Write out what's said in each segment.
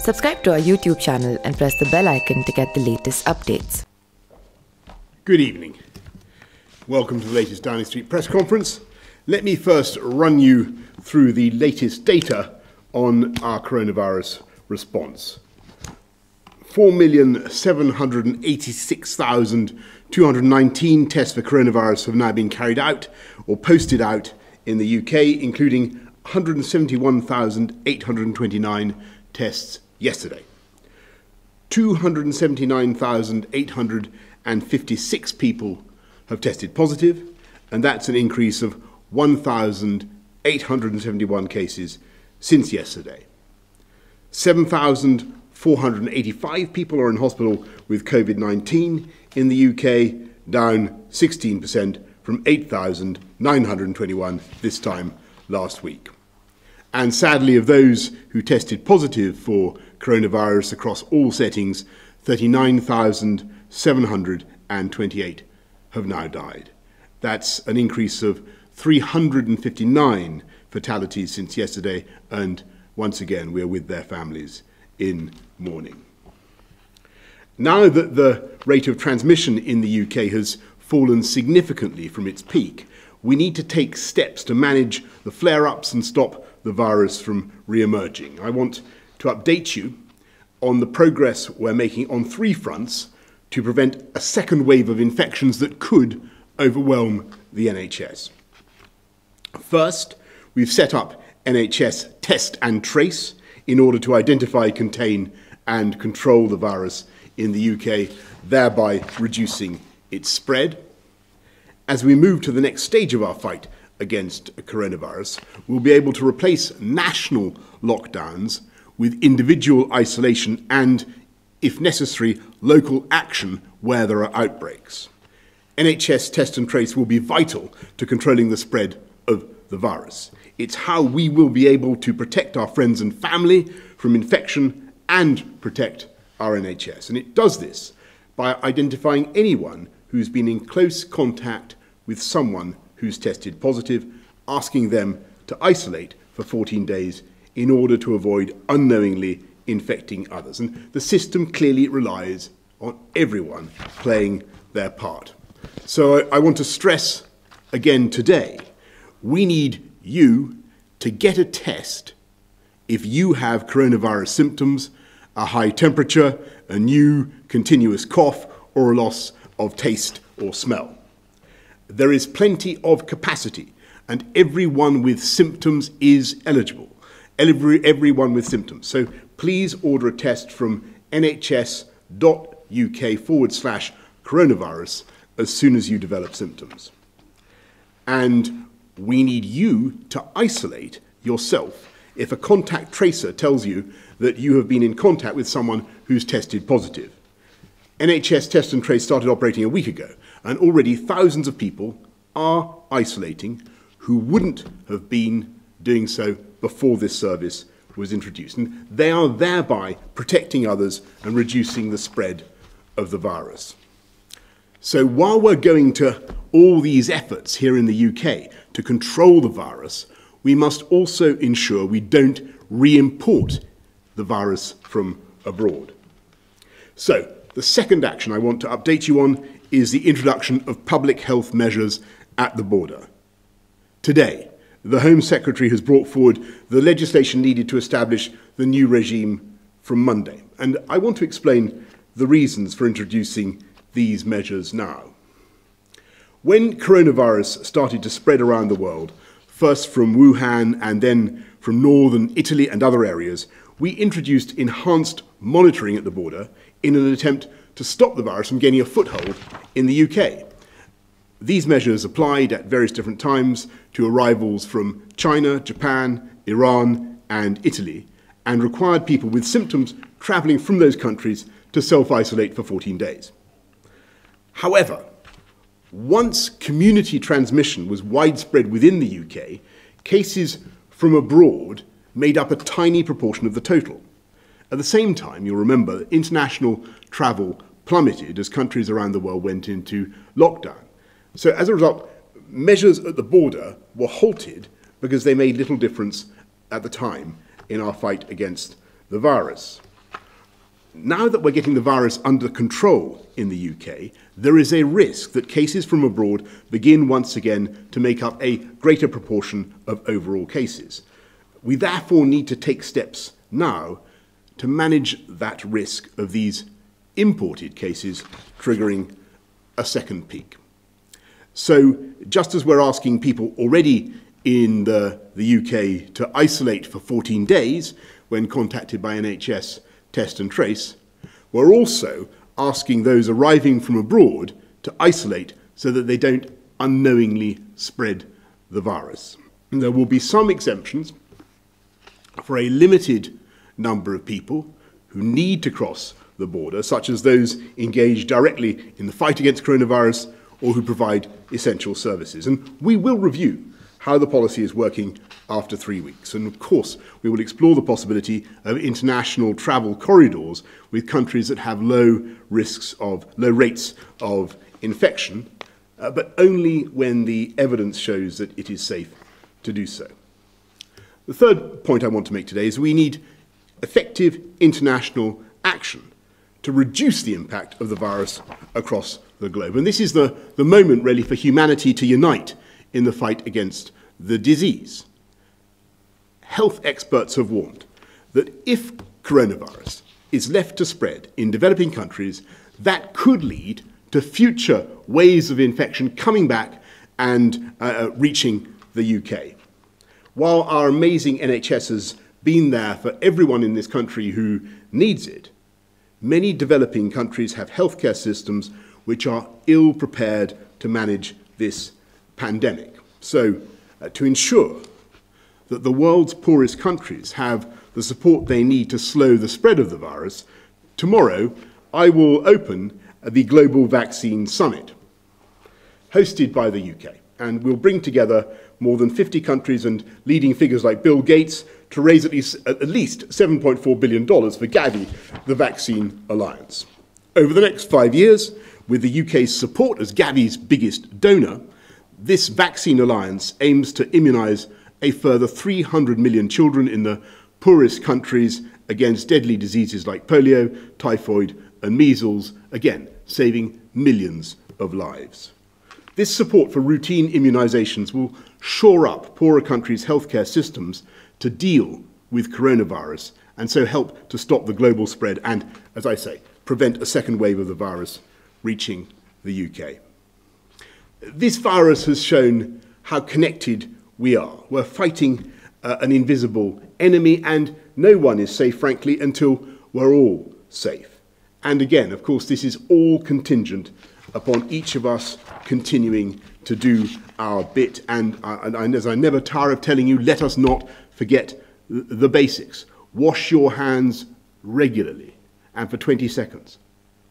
Subscribe to our YouTube channel and press the bell icon to get the latest updates. Good evening. Welcome to the latest Downing Street press conference. Let me first run you through the latest data on our coronavirus response. 4,786,219 tests for coronavirus have now been carried out or posted out in the UK, including 171,829 tests yesterday. 279,856 people have tested positive, and that's an increase of 1,871 cases since yesterday. 7,485 people are in hospital with COVID 19 in the UK, down 16% from 8,921 this time last week. And sadly, of those who tested positive for coronavirus across all settings, 39,728 have now died. That's an increase of 359 fatalities since yesterday, and once again, we're with their families in mourning. Now that the rate of transmission in the UK has fallen significantly from its peak, we need to take steps to manage the flare ups and stop the virus from re emerging. I want to update you on the progress we're making on three fronts to prevent a second wave of infections that could overwhelm the NHS. First, we've set up NHS Test and Trace in order to identify, contain, and control the virus in the UK, thereby reducing its spread. As we move to the next stage of our fight against coronavirus, we'll be able to replace national lockdowns with individual isolation and, if necessary, local action where there are outbreaks. NHS test and trace will be vital to controlling the spread of the virus. It's how we will be able to protect our friends and family from infection and protect our NHS. And it does this by identifying anyone who's been in close contact with someone who's tested positive, asking them to isolate for 14 days in order to avoid unknowingly infecting others. And the system clearly relies on everyone playing their part. So I, I want to stress again today we need you to get a test if you have coronavirus symptoms, a high temperature, a new continuous cough, or a loss of taste or smell. There is plenty of capacity, and everyone with symptoms is eligible every, everyone with symptoms. So please order a test from nhs.uk forward slash coronavirus as soon as you develop symptoms. And we need you to isolate yourself if a contact tracer tells you that you have been in contact with someone who's tested positive. NHS Test and Trace started operating a week ago, and already thousands of people are isolating who wouldn't have been doing so before this service was introduced. And they are thereby protecting others and reducing the spread of the virus. So while we're going to all these efforts here in the UK to control the virus, we must also ensure we don't re import the virus from abroad. So, the second action I want to update you on is the introduction of public health measures at the border. Today, the Home Secretary has brought forward the legislation needed to establish the new regime from Monday. And I want to explain the reasons for introducing these measures now. When coronavirus started to spread around the world, first from Wuhan and then from northern Italy and other areas, we introduced enhanced monitoring at the border in an attempt to stop the virus from gaining a foothold in the UK. These measures applied at various different times to arrivals from China, Japan, Iran, and Italy, and required people with symptoms travelling from those countries to self isolate for 14 days. However, once community transmission was widespread within the UK, cases from abroad made up a tiny proportion of the total. At the same time, you'll remember that international travel plummeted as countries around the world went into lockdown. So as a result, measures at the border were halted because they made little difference at the time in our fight against the virus. now that we're getting the virus under control in the UK, there is a risk that cases from abroad begin once again to make up a greater proportion of overall cases. We therefore need to take steps now to manage that risk of these imported cases triggering a second peak. So, just as we're asking people already in the, the UK to isolate for 14 days when contacted by NHS test and trace, we're also asking those arriving from abroad to isolate so that they don't unknowingly spread the virus. And there will be some exemptions for a limited number of people who need to cross the border, such as those engaged directly in the fight against coronavirus or who provide essential services. And we will review how the policy is working after three weeks. And of course, we will explore the possibility of international travel corridors with countries that have low risks of low rates of infection, uh, but only when the evidence shows that it is safe to do so. The third point I want to make today is we need effective international action to reduce the impact of the virus across the globe. And this is the, the moment, really, for humanity to unite in the fight against the disease. Health experts have warned that if coronavirus is left to spread in developing countries, that could lead to future waves of infection coming back and uh, uh reaching the UK. While our amazing NHS has been there for everyone in this country who needs it, many developing countries have healthcare systems which are ill prepared to manage this pandemic. So, uh, to ensure that the world's poorest countries have the support they need to slow the spread of the virus, tomorrow I will open the Global Vaccine Summit, hosted by the UK, and we'll bring together more than 50 countries and leading figures like Bill Gates to raise at least, at least $7.4 billion for Gavi, the Vaccine Alliance. Over the next five years, with the UK's support as Gavi's biggest donor, this vaccine alliance aims to immunise a further 300 million children in the poorest countries against deadly diseases like polio, typhoid, and measles, again, saving millions of lives. This support for routine immunisations will shore up poorer countries' healthcare systems to deal with coronavirus and so help to stop the global spread and, as I say, prevent a second wave of the virus reaching the UK. This virus has shown how connected we are. We're fighting uh, an invisible enemy, and no one is safe, frankly, until we're all safe. And again, of course, this is all contingent upon each of us continuing to do our bit. And, uh, and as I never tire of telling you, let us not forget the basics. Wash your hands regularly and for 20 seconds.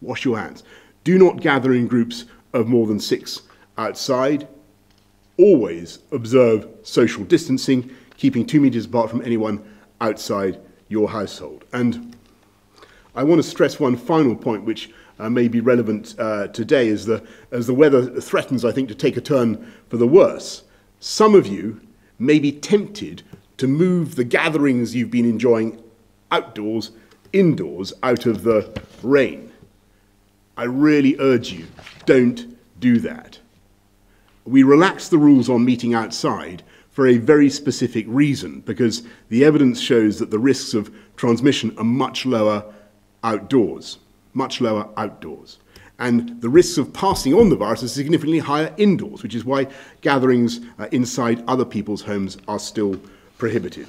Wash your hands. Do not gather in groups of more than six outside. Always observe social distancing, keeping two meters apart from anyone outside your household. And I want to stress one final point, which uh, may be relevant uh, today, as the, as the weather threatens, I think, to take a turn for the worse. Some of you may be tempted to move the gatherings you've been enjoying outdoors, indoors, out of the rain. I really urge you, don't do that we relaxed the rules on meeting outside for a very specific reason, because the evidence shows that the risks of transmission are much lower outdoors, much lower outdoors. And the risks of passing on the virus are significantly higher indoors, which is why gatherings uh, inside other people's homes are still prohibited.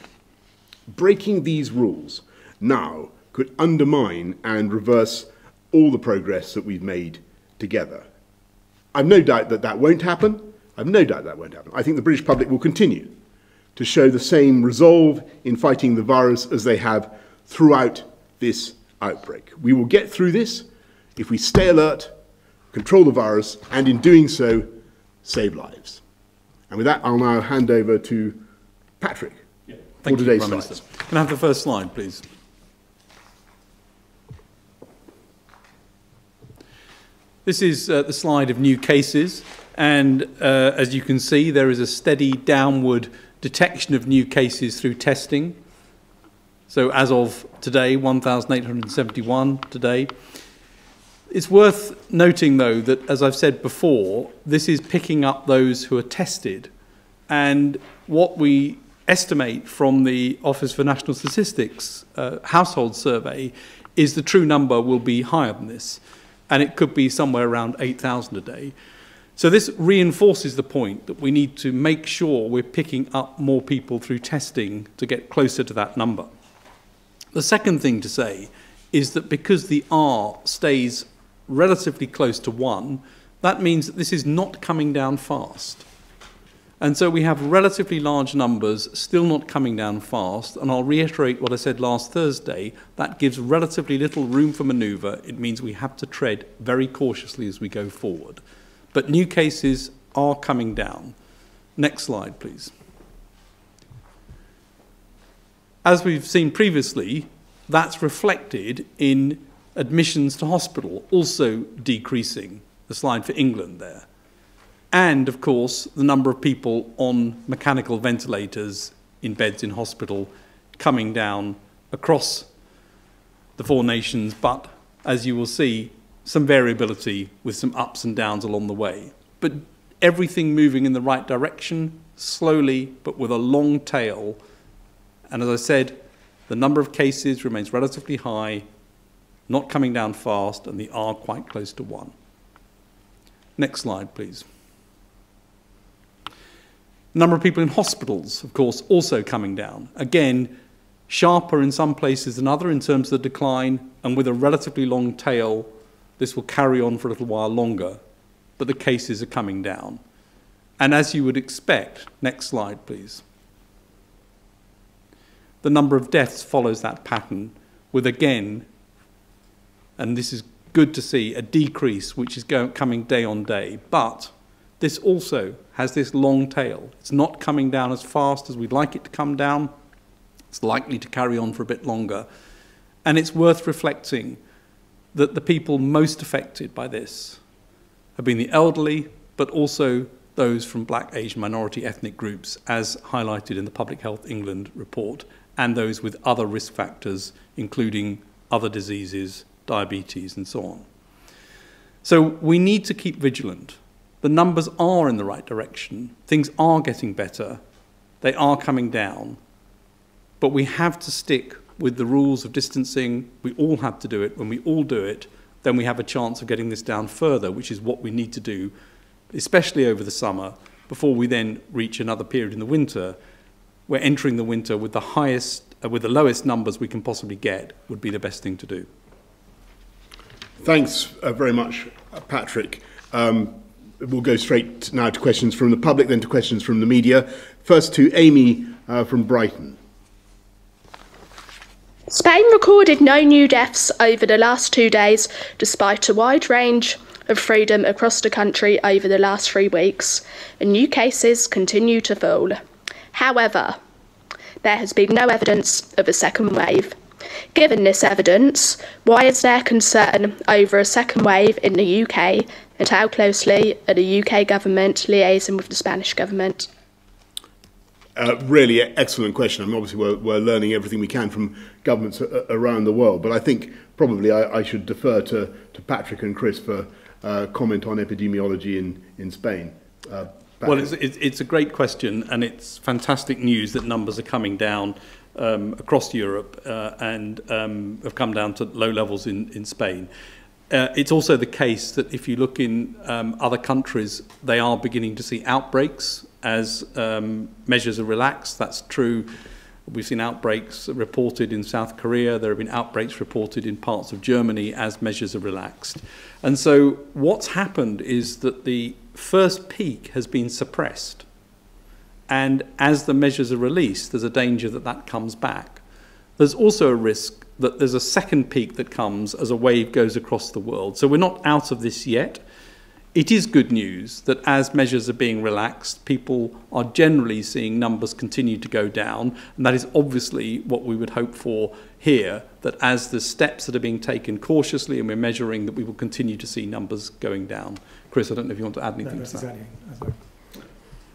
Breaking these rules now could undermine and reverse all the progress that we've made together. I've no doubt that that won't happen. I've no doubt that won't happen. I think the British public will continue to show the same resolve in fighting the virus as they have throughout this outbreak. We will get through this if we stay alert, control the virus, and in doing so, save lives. And with that, I'll now hand over to Patrick yeah. for today's you, slides. Can I have the first slide, please? This is uh, the slide of new cases. And uh, as you can see, there is a steady downward detection of new cases through testing. So as of today, 1,871 today. It's worth noting, though, that as I've said before, this is picking up those who are tested. And what we estimate from the Office for National Statistics uh, household survey is the true number will be higher than this. And it could be somewhere around 8,000 a day. So this reinforces the point that we need to make sure we're picking up more people through testing to get closer to that number. The second thing to say is that because the R stays relatively close to 1, that means that this is not coming down fast. And so we have relatively large numbers still not coming down fast. And I'll reiterate what I said last Thursday. That gives relatively little room for manoeuvre. It means we have to tread very cautiously as we go forward. But new cases are coming down. Next slide, please. As we've seen previously, that's reflected in admissions to hospital, also decreasing. The slide for England there and of course the number of people on mechanical ventilators in beds in hospital coming down across the four nations, but as you will see, some variability with some ups and downs along the way. But everything moving in the right direction, slowly, but with a long tail. And as I said, the number of cases remains relatively high, not coming down fast, and the R quite close to one. Next slide, please. Number of people in hospitals, of course, also coming down. Again, sharper in some places than other in terms of the decline, and with a relatively long tail, this will carry on for a little while longer, but the cases are coming down. And as you would expect, next slide, please. The number of deaths follows that pattern, with again, and this is good to see, a decrease which is going, coming day on day, but this also has this long tail. It's not coming down as fast as we'd like it to come down. It's likely to carry on for a bit longer. And it's worth reflecting that the people most affected by this have been the elderly, but also those from black, Asian, minority ethnic groups, as highlighted in the Public Health England report, and those with other risk factors, including other diseases, diabetes, and so on. So we need to keep vigilant the numbers are in the right direction. Things are getting better. They are coming down. But we have to stick with the rules of distancing. We all have to do it. When we all do it, then we have a chance of getting this down further, which is what we need to do, especially over the summer, before we then reach another period in the winter. We're entering the winter with the highest, uh, with the lowest numbers we can possibly get, would be the best thing to do. Thanks uh, very much, Patrick. Um, we'll go straight now to questions from the public, then to questions from the media. First to Amy uh, from Brighton. Spain recorded no new deaths over the last two days, despite a wide range of freedom across the country over the last three weeks, and new cases continue to fall. However, there has been no evidence of a second wave. Given this evidence, why is there concern over a second wave in the UK and how closely are the UK government liaising with the Spanish government? Uh, really excellent question. I mean, obviously, we're, we're learning everything we can from governments around the world, but I think probably I, I should defer to, to Patrick and Chris for uh, comment on epidemiology in, in Spain. Uh, well, it's, it's a great question, and it's fantastic news that numbers are coming down um, across Europe uh, and um, have come down to low levels in, in Spain. Uh, it's also the case that if you look in um, other countries, they are beginning to see outbreaks as um, measures are relaxed. That's true. We've seen outbreaks reported in South Korea. There have been outbreaks reported in parts of Germany as measures are relaxed. And so what's happened is that the first peak has been suppressed. And as the measures are released, there's a danger that that comes back. There's also a risk that there's a second peak that comes as a wave goes across the world. So we're not out of this yet. It is good news that as measures are being relaxed, people are generally seeing numbers continue to go down. And that is obviously what we would hope for here, that as the steps that are being taken cautiously and we're measuring, that we will continue to see numbers going down. Chris, I don't know if you want to add anything no, to that. Exactly.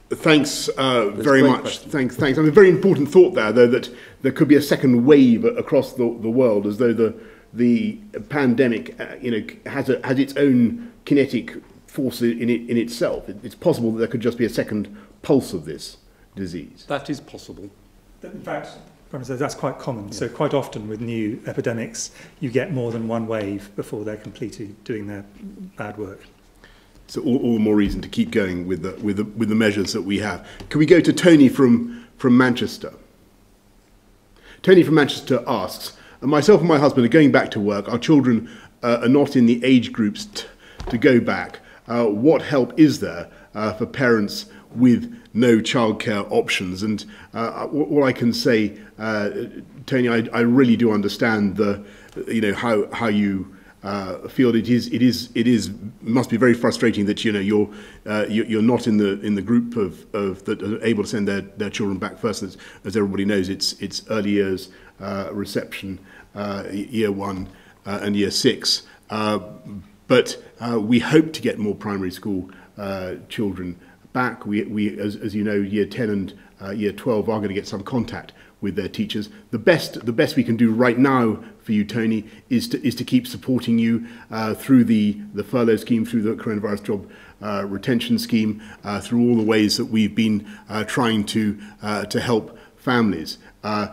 Thanks uh, very much. question. Thanks, thanks. And a very important thought there, though, that there could be a second wave across the, the world, as though the the pandemic, uh, you know, has a, has its own kinetic force in it in itself. It, it's possible that there could just be a second pulse of this disease. That is possible. In fact, Prime that's quite common. So quite often with new epidemics, you get more than one wave before they're completely doing their bad work. So all, all the more reason to keep going with the, with the, with the measures that we have. Can we go to Tony from, from Manchester? Tony from Manchester asks, myself and my husband are going back to work. Our children uh, are not in the age groups to go back. Uh, what help is there uh, for parents with no childcare options? And uh, all I can say, uh, Tony, I, I really do understand the, you know, how, how you uh, feel it is it is it is must be very frustrating that you know you're uh, you're not in the in the group of, of that are able to send their, their children back first. As, as everybody knows it's it's early years uh, reception uh, year one uh, and year six. Uh, but we hope to get more primary school children back. We we as, as you know year 10 and year 12 are going to get some contact with their teachers. The best, the best we can do right now for you, Tony, is to, is to keep supporting you uh, through the, the furlough scheme, through the coronavirus job uh, retention scheme, uh, through all the ways that we've been uh, trying to, uh, to help families. Uh,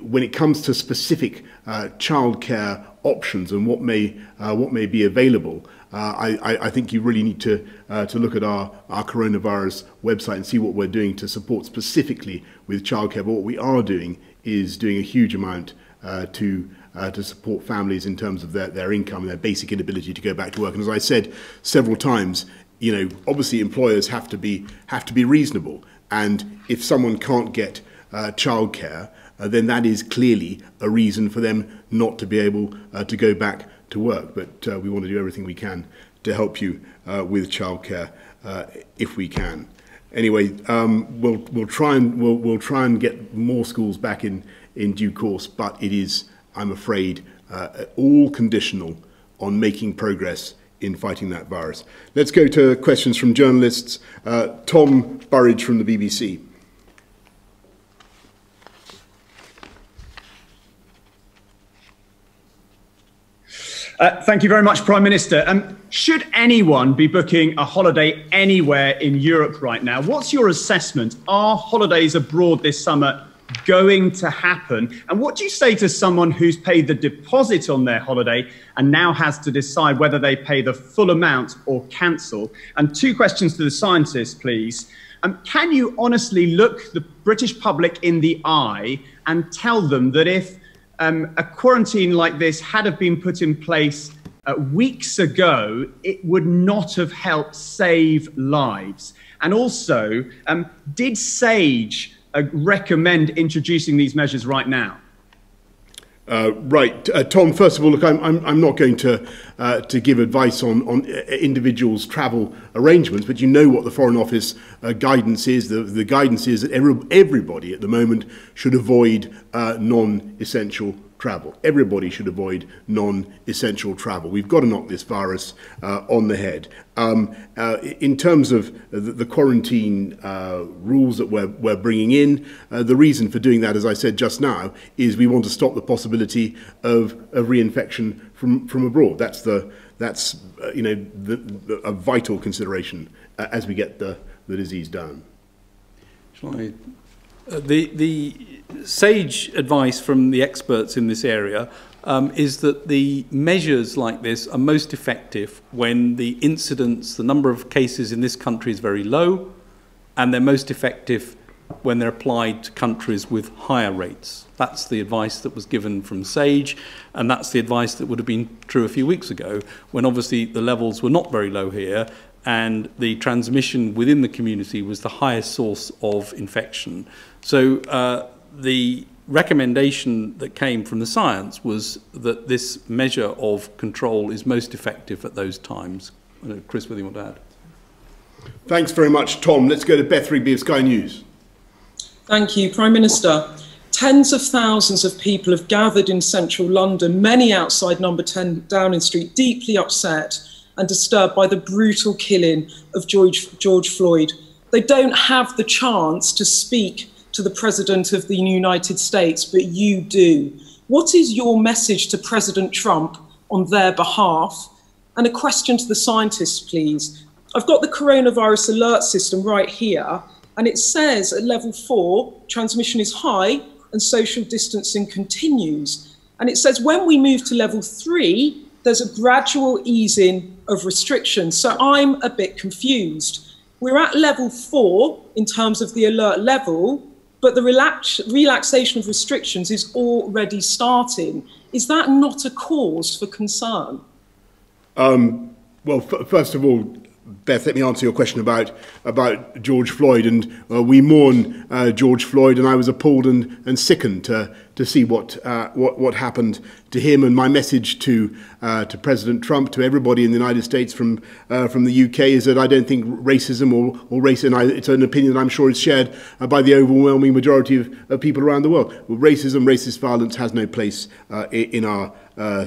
when it comes to specific childcare options and what may, what may be available, uh, I, I think you really need to, uh, to look at our, our coronavirus website and see what we're doing to support specifically with childcare. But what we are doing is doing a huge amount uh, to, uh, to support families in terms of their, their income and their basic inability to go back to work. And as I said several times, you know, obviously employers have to be, have to be reasonable. And if someone can't get uh, childcare, uh, then that is clearly a reason for them not to be able uh, to go back to work. But uh, we want to do everything we can to help you uh, with childcare uh, if we can. Anyway, um, we'll, we'll, try and, we'll, we'll try and get more schools back in, in due course, but it is, I'm afraid, uh, all conditional on making progress in fighting that virus. Let's go to questions from journalists. Uh, Tom Burridge from the BBC. Uh, thank you very much, Prime Minister. Um, should anyone be booking a holiday anywhere in Europe right now? What's your assessment? Are holidays abroad this summer going to happen? And what do you say to someone who's paid the deposit on their holiday and now has to decide whether they pay the full amount or cancel? And two questions to the scientists, please. Um, can you honestly look the British public in the eye and tell them that if um, a quarantine like this had have been put in place uh, weeks ago, it would not have helped save lives. And also, um, did SAGE uh, recommend introducing these measures right now? Uh, right, uh, Tom. First of all, look, I'm, I'm, I'm not going to uh, to give advice on on uh, individuals' travel arrangements, but you know what the Foreign Office uh, guidance is. The, the guidance is that every, everybody at the moment should avoid uh, non-essential travel. Everybody should avoid non-essential travel. We've got to knock this virus uh, on the head. Um, uh, in terms of the, the quarantine uh, rules that we're, we're bringing in, uh, the reason for doing that, as I said just now, is we want to stop the possibility of, of reinfection from, from abroad. That's, the, that's uh, you know, the, the, a vital consideration uh, as we get the, the disease down. Shall I? Uh, the, the sage advice from the experts in this area um, is that the measures like this are most effective when the incidence, the number of cases in this country is very low, and they're most effective when they're applied to countries with higher rates. That's the advice that was given from SAGE, and that's the advice that would have been true a few weeks ago, when obviously the levels were not very low here, and the transmission within the community was the highest source of infection. So uh, the recommendation that came from the science was that this measure of control is most effective at those times. Chris, whether you want to add? Thanks very much, Tom. Let's go to Beth Rigby of Sky News. Thank you, Prime Minister. Tens of thousands of people have gathered in central London, many outside number 10 Downing Street, deeply upset and disturbed by the brutal killing of George, George Floyd. They don't have the chance to speak to the President of the United States, but you do. What is your message to President Trump on their behalf? And a question to the scientists, please. I've got the coronavirus alert system right here, and it says at level four, transmission is high and social distancing continues. And it says when we move to level three, there's a gradual easing of restrictions. So I'm a bit confused. We're at level four in terms of the alert level, but the relax relaxation of restrictions is already starting. Is that not a cause for concern? Um, well, first of all, Beth, let me answer your question about about George Floyd, and uh, we mourn uh, George Floyd, and I was appalled and, and sickened to to see what uh, what what happened to him. And my message to uh, to President Trump, to everybody in the United States from uh, from the UK, is that I don't think racism or or race, and I, it's an opinion that I'm sure is shared uh, by the overwhelming majority of, of people around the world. Well, racism, racist violence has no place in our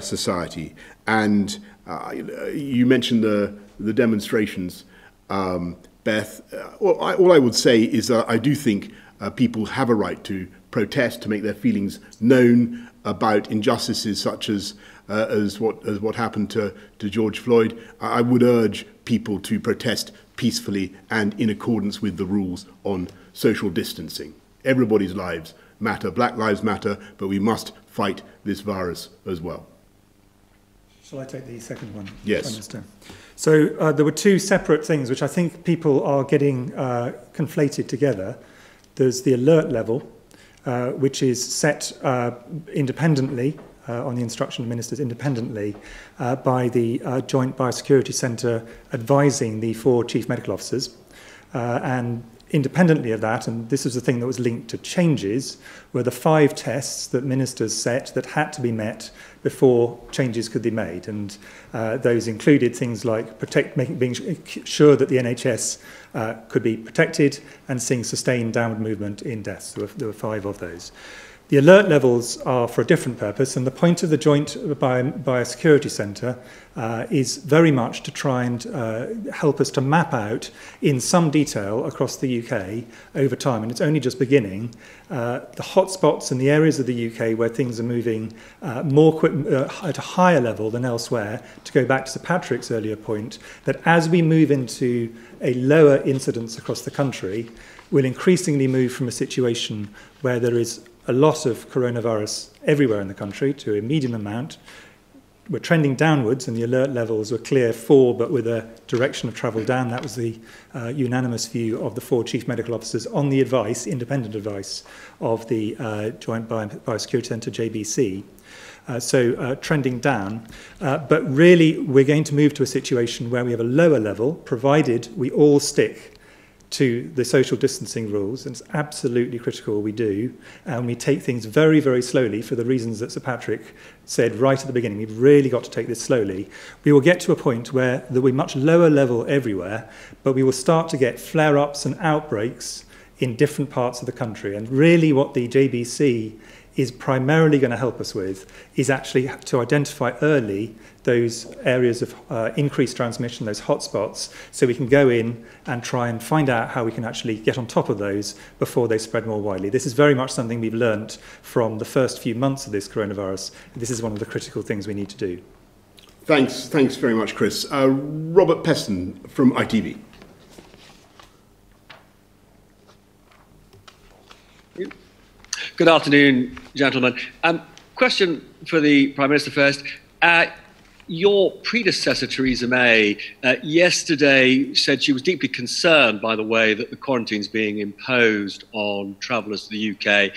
society, and. You mentioned the the demonstrations, um, Beth, uh, all, I, all I would say is that I do think uh, people have a right to protest, to make their feelings known about injustices such as uh, as what as what happened to, to George Floyd. I would urge people to protest peacefully and in accordance with the rules on social distancing. Everybody's lives matter. Black lives matter, but we must fight this virus as well. Shall I take the second one? Yes. So uh, there were two separate things which I think people are getting uh, conflated together. There's the alert level, uh, which is set uh, independently uh, on the instruction of ministers independently uh, by the Joint Biosecurity Centre advising the four chief medical officers. And independently of that, and this was the thing that was linked to changes, were the five tests that ministers set that had to be met before changes could be made. And uh, those included things like protect, making, being sure that the NHS uh, could be protected and seeing sustained downward movement in deaths. There were, there were five of those. The alert levels are for a different purpose, and the point of the Joint Bio Biosecurity Centre uh, is very much to try and uh, help us to map out in some detail across the UK over time, and it's only just beginning, uh, the hotspots in the areas of the UK where things are moving uh, more uh, at a higher level than elsewhere, to go back to Sir Patrick's earlier point, that as we move into a lower incidence across the country, we'll increasingly move from a situation where there is a lot of coronavirus everywhere in the country to a medium amount. We're trending downwards, and the alert levels were clear four, but with a direction of travel down. That was the uh, unanimous view of the four chief medical officers on the advice, independent advice, of the uh, Joint Bio Biosecurity Centre, JBC. Uh, so uh, trending down. Uh, but really, we're going to move to a situation where we have a lower level, provided we all stick to the social distancing rules, and it's absolutely critical we do. And we take things very, very slowly for the reasons that Sir Patrick said right at the beginning. We've really got to take this slowly. We will get to a point where there will be much lower level everywhere, but we will start to get flare ups and outbreaks in different parts of the country. And really, what the JBC is primarily going to help us with is actually to identify early those areas of uh, increased transmission, those hotspots, so we can go in and try and find out how we can actually get on top of those before they spread more widely. This is very much something we've learnt from the first few months of this coronavirus. This is one of the critical things we need to do. Thanks, thanks very much, Chris. Uh, Robert Peston from ITV. Good afternoon, gentlemen. Um, question for the Prime Minister first. Uh, your predecessor, Theresa May, uh, yesterday said she was deeply concerned by the way that the quarantines being imposed on travellers to the UK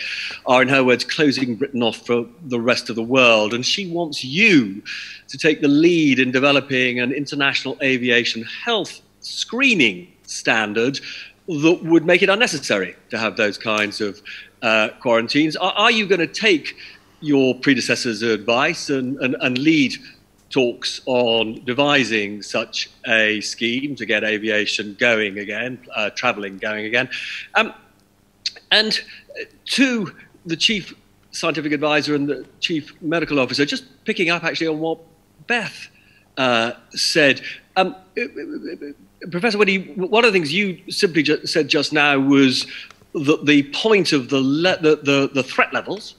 are, in her words, closing Britain off for the rest of the world. And she wants you to take the lead in developing an international aviation health screening standard that would make it unnecessary to have those kinds of uh, quarantines. Are, are you going to take your predecessor's advice and, and, and lead talks on devising such a scheme to get aviation going again, uh, travelling going again? Um, and to the chief scientific advisor and the chief medical officer, just picking up actually on what Beth uh, said, Um, Professor Whitty, one of the things you simply ju said just now was that the point of the, the, the, the threat levels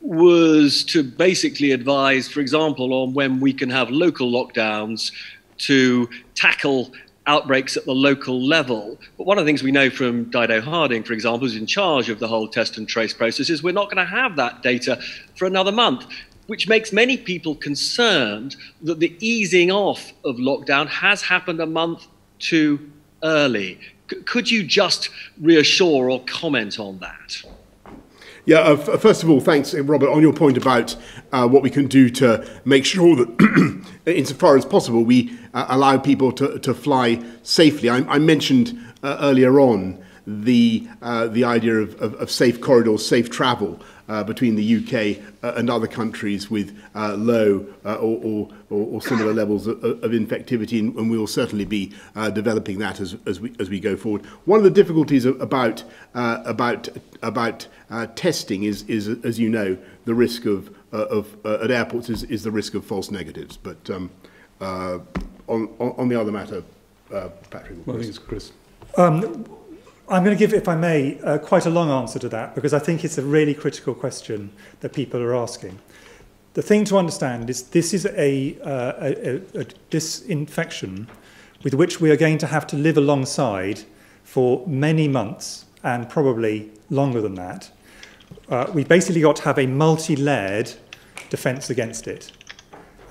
was to basically advise, for example, on when we can have local lockdowns to tackle outbreaks at the local level. But one of the things we know from Dido Harding, for example, who's in charge of the whole test and trace process, is we're not going to have that data for another month, which makes many people concerned that the easing off of lockdown has happened a month too early. C could you just reassure or comment on that? Yeah, uh, first of all, thanks, Robert, on your point about uh, what we can do to make sure that, insofar as possible, we uh, allow people to, to fly safely. I, I mentioned uh, earlier on the, uh, the idea of, of, of safe corridors, safe travel uh, between the UK uh, and other countries with uh, low uh, or, or, or similar levels of, of infectivity, and, and we will certainly be uh, developing that as, as, we, as we go forward. One of the difficulties about, uh, about, about uh, testing is, is, as you know, the risk of, uh, of uh, at airports is, is the risk of false negatives. But um, uh, on, on, on the other matter, uh, Patrick. Well, I think it's Chris. Um, I'm going to give, if I may, uh, quite a long answer to that because I think it's a really critical question that people are asking. The thing to understand is this is a, uh, a, a, a disinfection with which we are going to have to live alongside for many months and probably longer than that. Uh, we've basically got to have a multi-layered defence against it.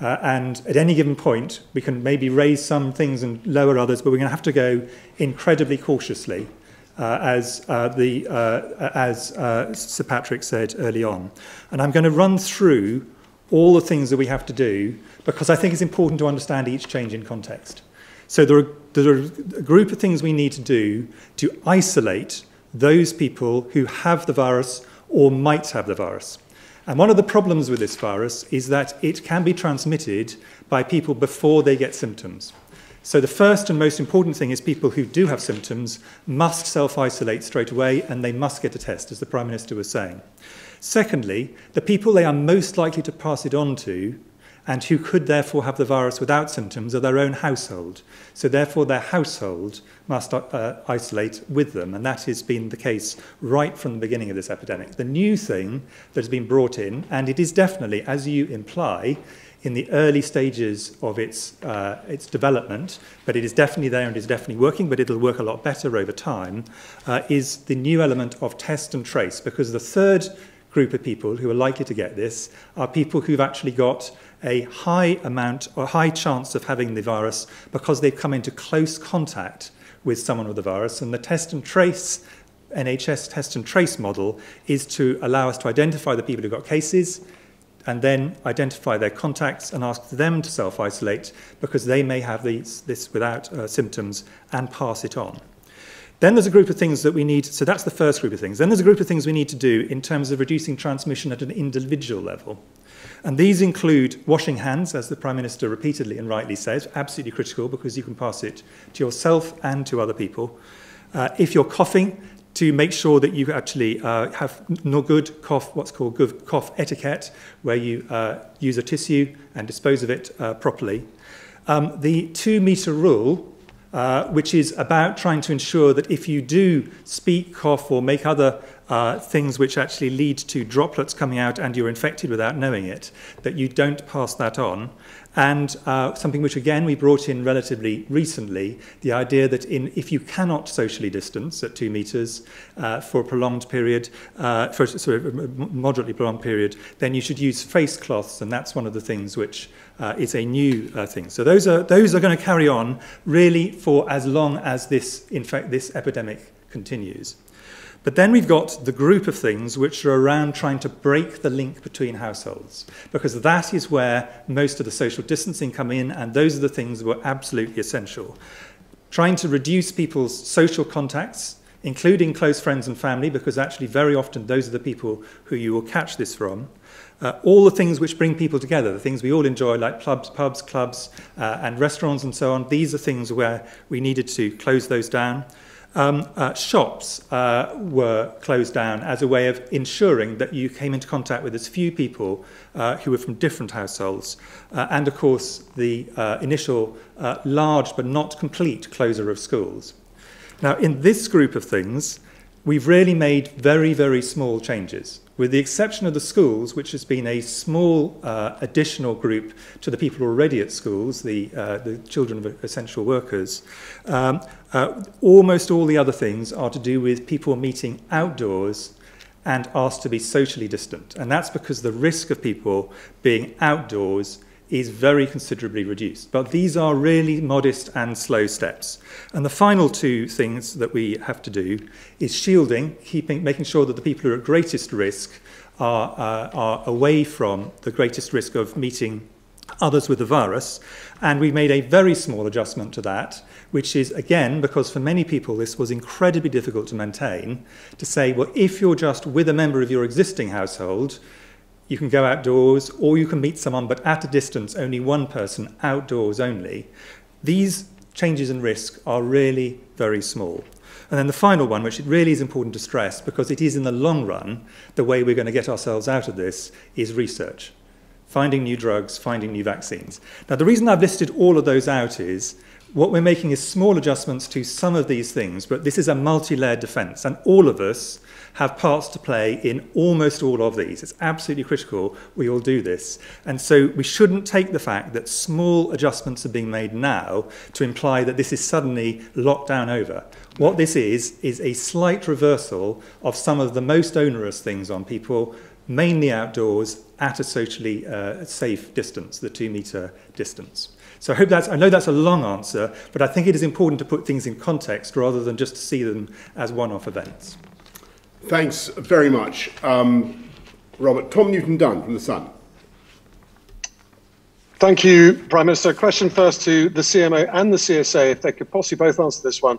Uh, and at any given point, we can maybe raise some things and lower others, but we're going to have to go incredibly cautiously uh, as, uh, the, uh, as uh, Sir Patrick said early on. And I'm going to run through all the things that we have to do because I think it's important to understand each change in context. So there are, there are a group of things we need to do to isolate those people who have the virus or might have the virus. And one of the problems with this virus is that it can be transmitted by people before they get symptoms. So the first and most important thing is people who do have symptoms must self-isolate straight away and they must get a test, as the Prime Minister was saying. Secondly, the people they are most likely to pass it on to and who could therefore have the virus without symptoms are their own household. So therefore their household must uh, isolate with them, and that has been the case right from the beginning of this epidemic. The new thing that has been brought in, and it is definitely, as you imply, in the early stages of its, uh, its development, but it is definitely there and is definitely working, but it'll work a lot better over time, uh, is the new element of test and trace, because the third group of people who are likely to get this are people who've actually got a high amount or high chance of having the virus because they've come into close contact with someone with the virus. And the test and trace, NHS test and trace model is to allow us to identify the people who've got cases, and then identify their contacts and ask them to self-isolate because they may have these, this without uh, symptoms and pass it on. Then there's a group of things that we need, so that's the first group of things. Then there's a group of things we need to do in terms of reducing transmission at an individual level. And these include washing hands, as the Prime Minister repeatedly and rightly says, absolutely critical because you can pass it to yourself and to other people. Uh, if you're coughing, to make sure that you actually uh, have no good cough, what's called good cough etiquette, where you uh, use a tissue and dispose of it uh, properly. Um, the two meter rule, uh, which is about trying to ensure that if you do speak, cough, or make other uh, things which actually lead to droplets coming out and you're infected without knowing it, that you don't pass that on. And uh, something which, again, we brought in relatively recently, the idea that in, if you cannot socially distance at two metres uh, for a prolonged period, uh, for sorry, a moderately prolonged period, then you should use face cloths, and that's one of the things which uh, is a new uh, thing. So those are, those are going to carry on really for as long as this, in fact, this epidemic continues. But then we've got the group of things which are around trying to break the link between households, because that is where most of the social distancing come in, and those are the things that were absolutely essential. Trying to reduce people's social contacts, including close friends and family, because actually very often those are the people who you will catch this from. Uh, all the things which bring people together, the things we all enjoy, like pubs, pubs clubs, uh, and restaurants and so on, these are things where we needed to close those down. um, uh, shops uh, were closed down as a way of ensuring that you came into contact with as few people uh, who were from different households. Uh, and of course, the uh, initial uh, large but not complete closure of schools. Now, in this group of things, we've really made very, very small changes with the exception of the schools, which has been a small uh, additional group to the people already at schools, the, uh, the children of essential workers, um, uh, almost all the other things are to do with people meeting outdoors and asked to be socially distant. And that's because the risk of people being outdoors is very considerably reduced. But these are really modest and slow steps. And the final two things that we have to do is shielding, keeping, making sure that the people who are at greatest risk are, uh, are away from the greatest risk of meeting others with the virus. And we made a very small adjustment to that, which is, again, because for many people this was incredibly difficult to maintain, to say, well, if you're just with a member of your existing household, you can go outdoors or you can meet someone, but at a distance, only one person, outdoors only. These changes in risk are really very small. And then the final one, which it really is important to stress, because it is in the long run the way we're going to get ourselves out of this, is research. Finding new drugs, finding new vaccines. Now, the reason I've listed all of those out is what we're making is small adjustments to some of these things, but this is a multi layered defense, and all of us have parts to play in almost all of these. It's absolutely critical we all do this. And so we shouldn't take the fact that small adjustments are being made now to imply that this is suddenly lockdown over. What this is, is a slight reversal of some of the most onerous things on people, mainly outdoors, at a socially uh, safe distance, the two metre distance. So I hope that's, I know that's a long answer, but I think it is important to put things in context rather than just to see them as one-off events. Thanks very much, um, Robert. Tom Newton Dunn from The Sun. Thank you, Prime Minister. Question first to the CMO and the CSA, if they could possibly both answer this one.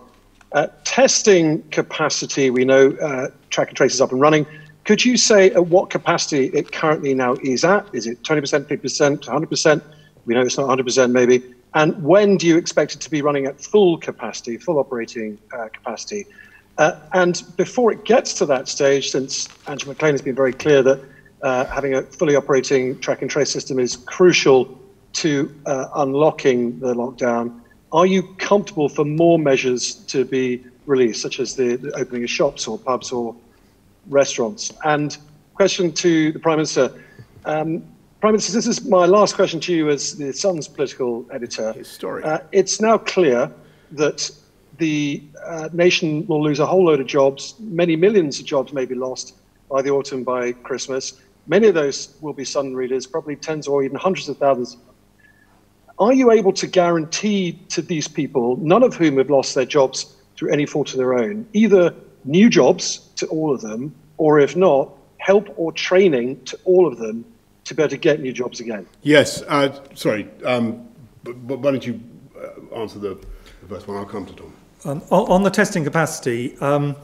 Uh, testing capacity, we know uh, track and trace is up and running. Could you say at what capacity it currently now is at? Is it 20%, 50%, 100%? We know it's not 100% maybe. And when do you expect it to be running at full capacity, full operating uh, capacity? Uh, and before it gets to that stage, since Angela McLean has been very clear that uh, having a fully operating track and trace system is crucial to uh, unlocking the lockdown, are you comfortable for more measures to be released, such as the, the opening of shops or pubs or restaurants? And question to the Prime Minister. Um, Prime Minister, this is my last question to you as the Sun's political editor. Historic. Uh, it's now clear that the uh, nation will lose a whole load of jobs. Many millions of jobs may be lost by the autumn, by Christmas. Many of those will be Sun readers, probably tens or even hundreds of thousands. Are you able to guarantee to these people, none of whom have lost their jobs through any fault of their own, either new jobs to all of them, or if not, help or training to all of them to be able to get new jobs again? Yes, uh, sorry, um, but, but why don't you uh, answer the, the first one? I'll come to Tom. Um, on the testing capacity, um,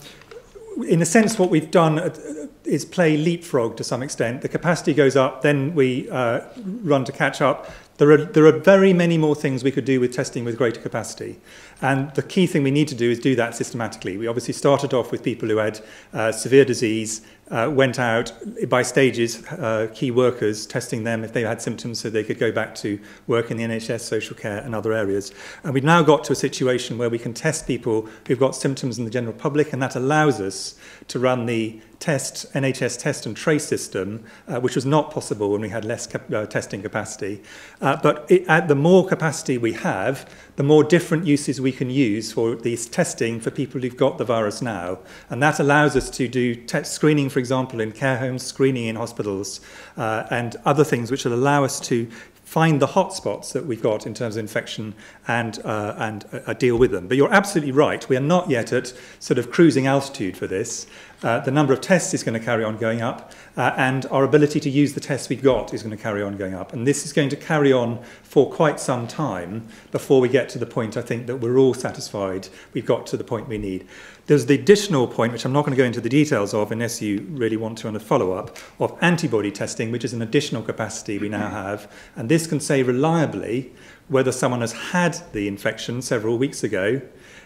in a sense, what we've done uh, is play leapfrog to some extent. The capacity goes up, then we uh, run to catch up. There are, there are very many more things we could do with testing with greater capacity. And the key thing we need to do is do that systematically. We obviously started off with people who had uh, severe disease, uh, went out by stages, uh, key workers, testing them if they had symptoms so they could go back to work in the NHS, social care and other areas. And we've now got to a situation where we can test people who've got symptoms in the general public and that allows us to run the test, NHS test and trace system, uh, which was not possible when we had less cap uh, testing capacity. Uh, but it, at the more capacity we have, the more different uses we can use for these testing for people who've got the virus now. And that allows us to do screening, for example, in care homes, screening in hospitals, uh, and other things which will allow us to find the hotspots that we've got in terms of infection and, uh, and uh, deal with them. But you're absolutely right. We are not yet at sort of cruising altitude for this. Uh, the number of tests is going to carry on going up, uh, and our ability to use the tests we've got is going to carry on going up. And this is going to carry on for quite some time before we get to the point, I think, that we're all satisfied we've got to the point we need. There's the additional point, which I'm not going to go into the details of unless you really want to on a follow-up, of antibody testing, which is an additional capacity we now have. And this can say reliably whether someone has had the infection several weeks ago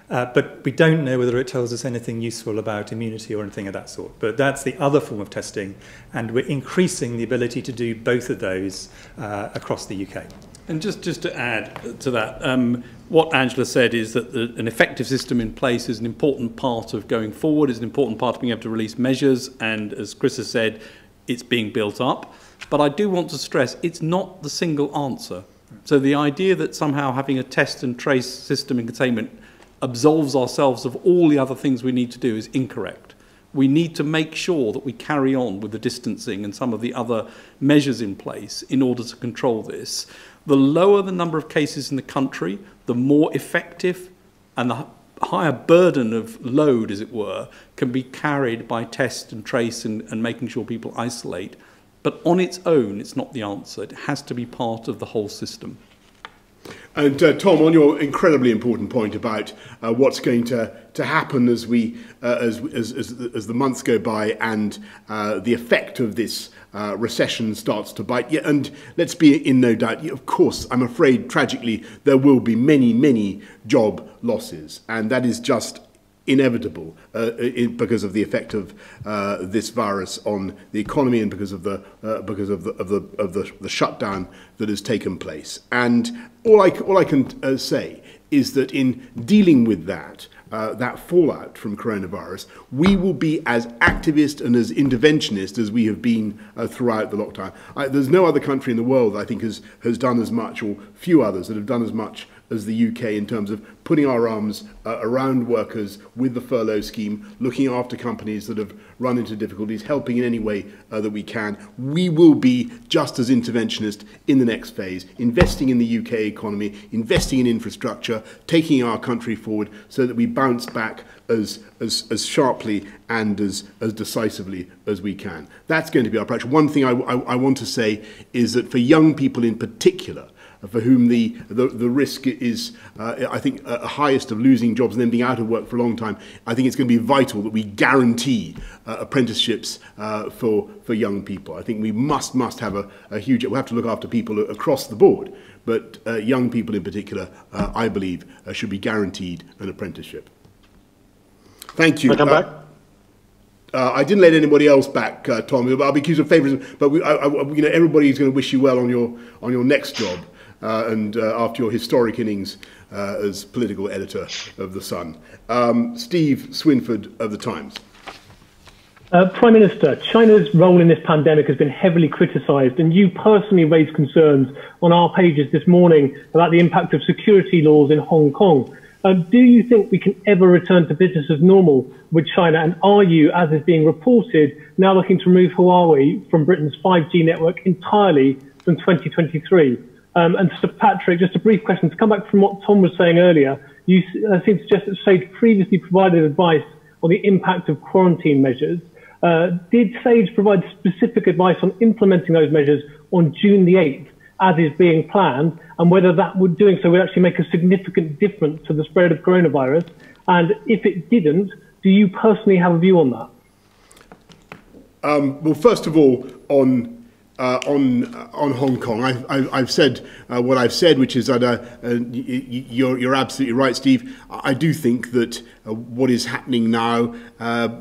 Uh, but we don't know whether it tells us anything useful about immunity or anything of that sort. But that's the other form of testing, and we're increasing the ability to do both of those uh, across the UK. And just, just to add to that, um, what Angela said is that the, an effective system in place is an important part of going forward, is an important part of being able to release measures, and as Chris has said, it's being built up. But I do want to stress it's not the single answer. So the idea that somehow having a test and trace system in containment absolves ourselves of all the other things we need to do is incorrect. We need to make sure that we carry on with the distancing and some of the other measures in place in order to control this. The lower the number of cases in the country, the more effective and the higher burden of load, as it were, can be carried by test and trace and, and making sure people isolate. But on its own, it's not the answer. It has to be part of the whole system. And uh, Tom, on your incredibly important point about uh, what's going to, to happen as we uh, as, as, as, as the months go by and uh, the effect of this uh, recession starts to bite. Yeah, and let's be in no doubt. Of course, I'm afraid tragically there will be many many job losses, and that is just inevitable uh, in, because of the effect of uh, this virus on the economy and because of the uh, because of the of the of the, the shutdown that has taken place. And all I all I can uh, say is that in dealing with that. Uh, that fallout from coronavirus, we will be as activist and as interventionist as we have been uh, throughout the lockdown. I, there's no other country in the world, I think, has, has done as much, or few others that have done as much as the UK in terms of putting our arms uh, around workers with the furlough scheme, looking after companies that have run into difficulties, helping in any way uh, that we can. We will be just as interventionist in the next phase, investing in the UK economy, investing in infrastructure, taking our country forward so that we bounce back as, as, as sharply and as, as decisively as we can. That's going to be our approach. One thing I, I, I want to say is that for young people in particular, for whom the, the, the risk is, uh, I think, uh, highest of losing jobs and then being out of work for a long time, I think it's going to be vital that we guarantee uh, apprenticeships uh, for, for young people. I think we must, must have a, a huge, we have to look after people across the board, but uh, young people in particular, uh, I believe, uh, should be guaranteed an apprenticeship. Thank you. Can I come back? Uh, I didn't let anybody else back, uh, Tom. I'll be accused of favoritism, but we, I, I, you know, everybody is going to wish you well on your on your next job uh, and uh, after your historic innings uh, as political editor of The Sun. Um, Steve Swinford of The Times. Uh, Prime Minister, China's role in this pandemic has been heavily criticised, and you personally raised concerns on our pages this morning about the impact of security laws in Hong Kong. Uh, do you think we can ever return to business as normal with China? And are you, as is being reported, now looking to remove Huawei from Britain's 5G network entirely from 2023? Um, and Sir Patrick, just a brief question to come back from what Tom was saying earlier. You uh, seem to suggest that Sage previously provided advice on the impact of quarantine measures. Uh, did Sage provide specific advice on implementing those measures on June the 8th, as is being planned, and whether that would doing so would actually make a significant difference to the spread of coronavirus? And if it didn't, do you personally have a view on that? Um, well, first of all, on uh, on uh, on Hong Kong. I've, I've, said uh, what I've said, which is that uh, uh, you're, you're absolutely right, Steve. I do think that uh, what is happening now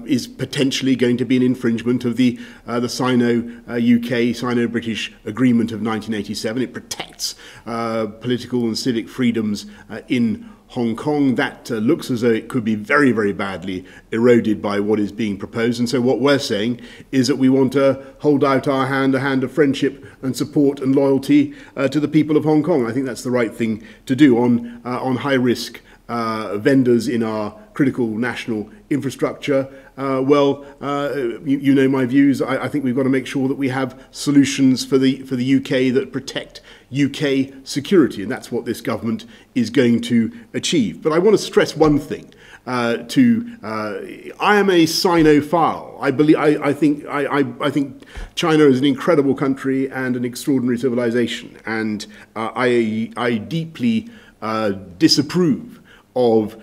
is potentially going to be an infringement of the the Sino uh, UK Sino British Agreement of 1987. It protects political and civic freedoms in Hong Kong, that uh, looks as though it could be very, very badly eroded by what is being proposed. And so, what we're saying is that we want to hold out our hand, a hand of friendship and support and loyalty uh, to the people of Hong Kong. I think that's the right thing to do on, uh, on high risk uh, vendors in our critical national infrastructure. Uh, well, uh, you, you know my views. I, I think we've got to make sure that we have solutions for the for the UK that protect UK security, and that's what this government is going to achieve. But I want to stress one thing. Uh, to uh, I am a Sinophile. I believe I, I think I, I, think China is an incredible country and an extraordinary civilization, and uh, I I deeply uh, disapprove of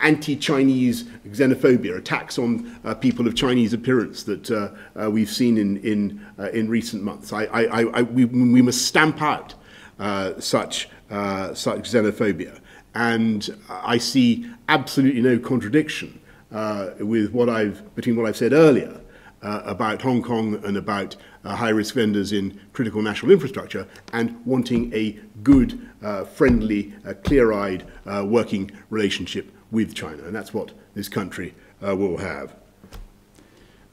anti-Chinese xenophobia, attacks on uh, people of Chinese appearance that uh, uh, we've seen in, in, uh, in recent months. I, I, I, we, we must stamp out uh, such, uh, such xenophobia. and I see absolutely no contradiction with what I've, between what I've said earlier about Hong Kong and about high-risk vendors in critical national infrastructure and wanting a good, friendly, clear-eyed working relationship with China. And that's what this country uh, will have.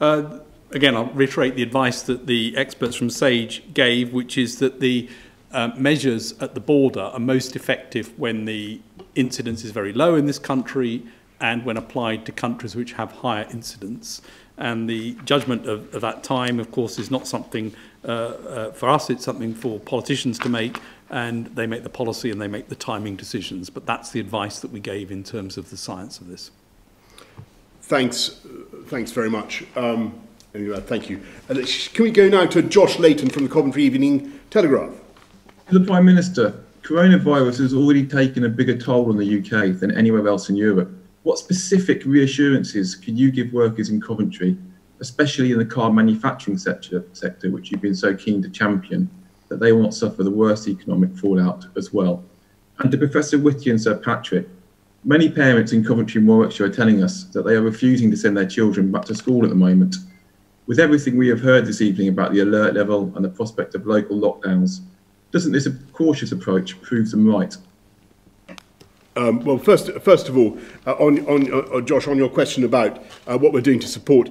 Uh, again, I'll reiterate the advice that the experts from SAGE gave, which is that the uh, measures at the border are most effective when the incidence is very low in this country and when applied to countries which have higher incidence. And the judgment of, of that time, of course, is not something uh, uh, for us, it's something for politicians to make, and they make the policy and they make the timing decisions. But that's the advice that we gave in terms of the science of this. Thanks, thanks very much. Um, anyway, thank you. Uh, can we go now to Josh Layton from the Coventry Evening Telegraph? The Prime Minister, coronavirus has already taken a bigger toll on the UK than anywhere else in Europe. What specific reassurances can you give workers in Coventry, especially in the car manufacturing sector, sector which you've been so keen to champion, that they will not suffer the worst economic fallout as well? And to Professor Whitty and Sir Patrick, many parents in Coventry and Warwickshire are telling us that they are refusing to send their children back to school at the moment. With everything we have heard this evening about the alert level and the prospect of local lockdowns, doesn't this cautious approach prove them right? Um, well, first, first of all, uh, on, on, uh, Josh, on your question about uh, what we're doing to support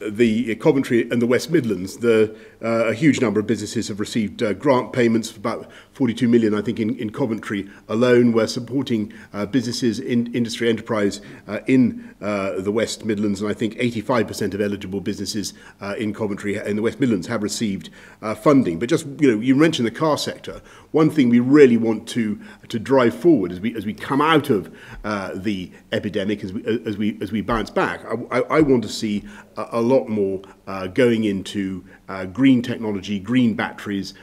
the Coventry and the West Midlands, the, uh, a huge number of businesses have received uh, grant payments for about 42 million, I think, in, in Coventry alone. We're supporting uh, businesses in industry enterprise uh, in uh, the West Midlands, and I think 85% of eligible businesses uh, in Coventry in the West Midlands have received uh, funding. But just, you know, you mentioned the car sector. One thing we really want to to drive forward as we as we come out of uh, the epidemic, as we as we as we bounce back, I, I, I want to see a, a lot more going into green technology, green batteries,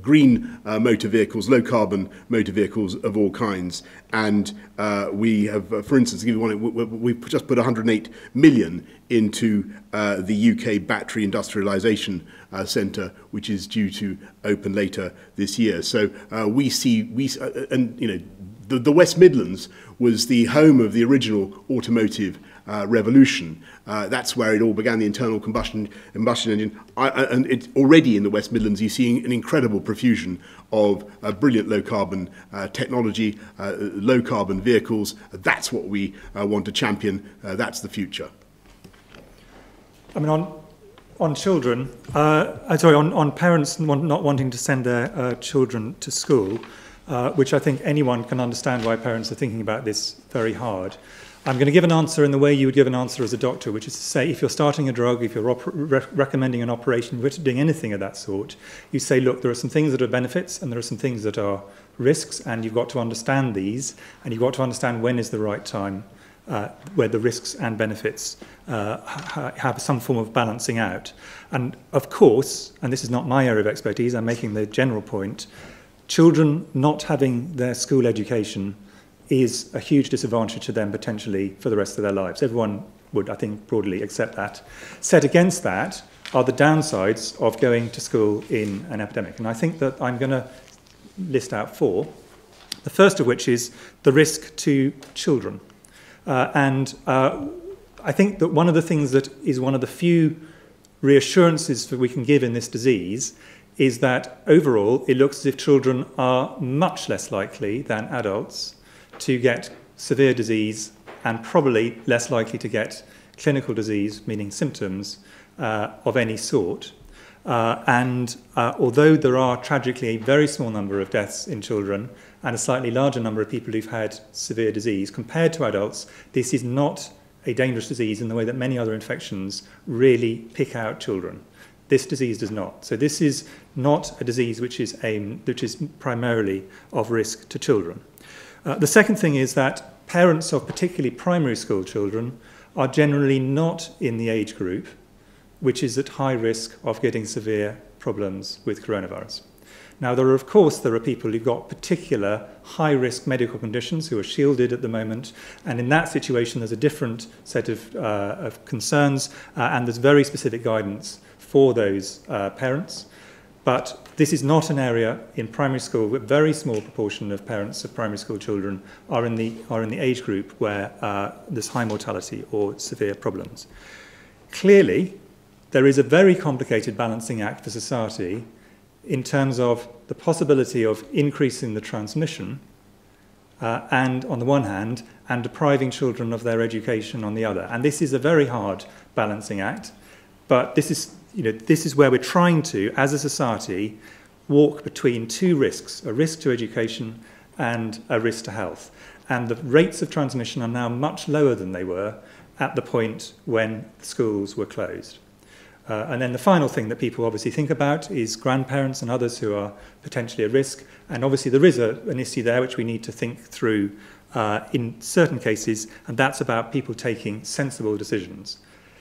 green uh, motor vehicles, low carbon motor vehicles of all kinds. And uh, we have, uh, for instance, give you one, we've just put 108 million into uh, the UK Battery Industrialisation uh, Centre, which is due to open later this year. So we see, we, and you know, the, the West Midlands was the home of the original automotive uh, revolution. Uh, that's where it all began, the internal combustion, combustion engine. I, and it, already in the West Midlands, you're seeing an incredible profusion of uh, brilliant low-carbon uh, technology, uh, low-carbon vehicles. That's what we want to champion. That's the future. I mean, on, on children, sorry, on, on parents not wanting to send their children to school, which I think anyone can understand why parents are thinking about this very hard. I'm going to give an answer in the way you would give an answer as a doctor, which is to say, if you're starting a drug, if you're re recommending an operation, if you're doing anything of that sort, you say, look, there are some things that are benefits and there are some things that are risks, and you've got to understand these, and you've got to understand when is the right time uh, where the risks and benefits uh, ha have some form of balancing out. And of course, and this is not my area of expertise, I'm making the general point, children not having their school education is a huge disadvantage to them potentially for the rest of their lives. Everyone would, I think, broadly accept that. Set against that are the downsides of going to school in an epidemic. And I think that I'm going to list out four. The first of which is the risk to children. Uh, and uh, I think that one of the things that is one of the few reassurances that we can give in this disease is that overall it looks as if children are much less likely than adults to get severe disease and probably less likely to get clinical disease, meaning symptoms uh, of any sort. Uh, and uh, although there are tragically a very small number of deaths in children and a slightly larger number of people who've had severe disease compared to adults, this is not a dangerous disease in the way that many other infections really pick out children. This disease does not. So this is not a disease which is aimed, which is primarily of risk to children. Uh, the second thing is that parents of particularly primary school children are generally not in the age group which is at high risk of getting severe problems with coronavirus. Now, there are, of course, there are people who've got particular high-risk medical conditions who are shielded at the moment, and in that situation, there's a different set of, uh, of concerns, uh, and there's very specific guidance for those uh, parents. But this is not an area in primary school, a very small proportion of parents of primary school children are in the, are in the age group where uh, there's high mortality or severe problems. Clearly, there is a very complicated balancing act for society in terms of the possibility of increasing the transmission uh, and on the one hand and depriving children of their education on the other and this is a very hard balancing act but this is you know this is where we're trying to as a society walk between two risks a risk to education and a risk to health and the rates of transmission are now much lower than they were at the point when schools were closed Uh, and then the final thing that people obviously think about is grandparents and others who are potentially at risk. And obviously there is a, an issue there which we need to think through uh, in certain cases, and that's about people taking sensible decisions.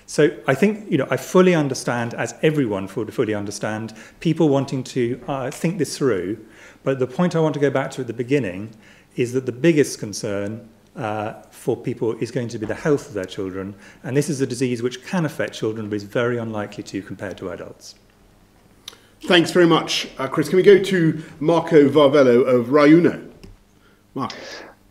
So I think, you know, I fully understand, as everyone would fully understand, people wanting to uh, think this through. But the point I want to go back to at the beginning is that the biggest concern uh, for people is going to be the health of their children. And this is a disease which can affect children, but is very unlikely to compared to adults. Thanks very much, uh, Chris. Can we go to Marco Varvello of RaiUno? Mark.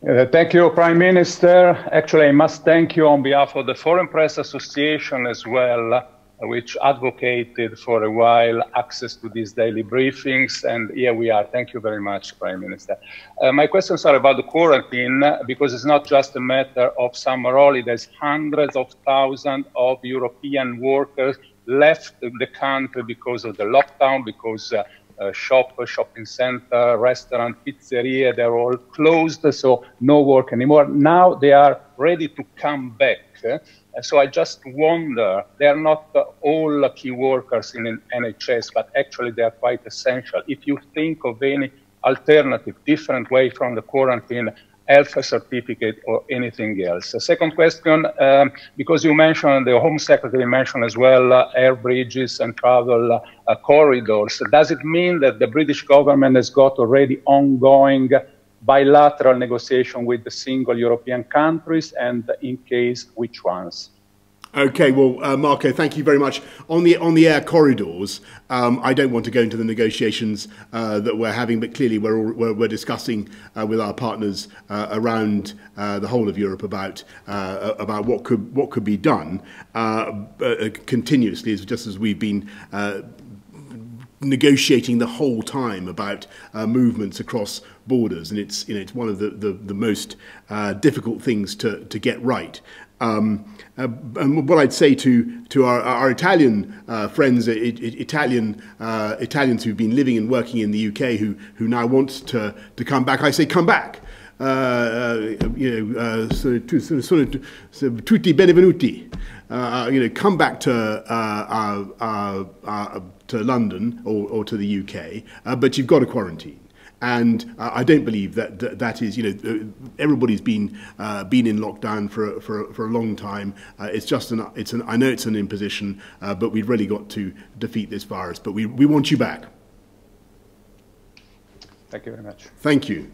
Uh, thank you, Prime Minister. Actually, I must thank you on behalf of the Foreign Press Association as well which advocated for a while access to these daily briefings. And here we are. Thank you very much, Prime Minister. Uh, my questions are about the quarantine, because it's not just a matter of summer holidays. Hundreds of thousands of European workers left the country because of the lockdown, because uh, uh, shop, shopping center, restaurant, pizzeria, they're all closed, so no work anymore. Now they are ready to come back. And so I just wonder, they are not uh, all key workers in NHS, but actually they are quite essential. If you think of any alternative, different way from the quarantine, health certificate or anything else. The second question, um, because you mentioned, the Home Secretary mentioned as well uh, air bridges and travel uh, corridors, does it mean that the British government has got already ongoing bilateral negotiation with the single European countries, and in case, which ones? Okay, well, uh, Marco, thank you very much. On the on the air corridors, um, I don't want to go into the negotiations uh, that we're having, but clearly we're all, we're, we're discussing uh, with our partners uh, around uh, the whole of Europe about uh, about what could what could be done continuously, just as we've been. Negotiating the whole time about uh, movements across borders, and it's you know it's one of the the, the most uh, difficult things to to get right. Um, what I'd say to to our, our Italian uh, friends, it, Italian uh, Italians who've been living and working in the UK, who who now want to to come back, I say come back. Uh, uh, you know, uh, to, tutti benvenuti. Uh, you know, come back to uh, uh, uh, to London or, or to the UK, uh, but you've got a quarantine. And uh, I don't believe that, that that is, you know, uh, everybody's been uh, been in lockdown for for for a long time. Uh, it's just an it's an I know it's an imposition, uh, but we've really got to defeat this virus. But we we want you back. Thank you very much. Thank you.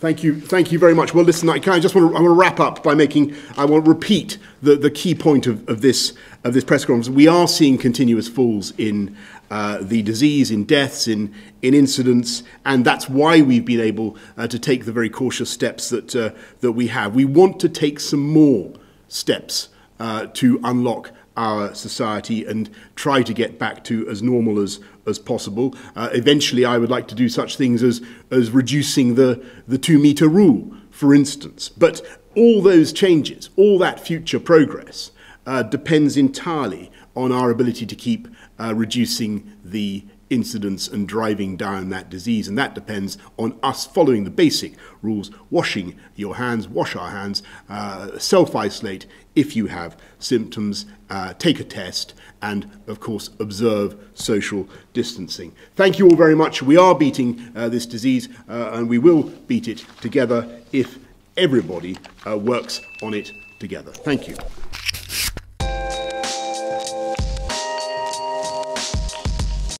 Thank you, thank you very much. Well, listen, I, can I just want to, I want to wrap up by making, I want to repeat the, the key point of, of, this, of this press conference. We are seeing continuous falls in uh, the disease, in deaths, in, in incidents, and that's why we've been able uh, to take the very cautious steps that, uh, that we have. We want to take some more steps uh, to unlock our society and try to get back to as normal as, as possible. Uh, eventually, I would like to do such things as, as reducing the, the two metre rule, for instance. But all those changes, all that future progress, uh, depends entirely on our ability to keep uh, reducing the incidence and driving down that disease. And that depends on us following the basic rules, washing your hands, wash our hands, uh, self-isolate if you have symptoms, uh, take a test, and of course observe social distancing. Thank you all very much. We are beating uh, this disease uh, and we will beat it together if everybody uh, works on it together. Thank you.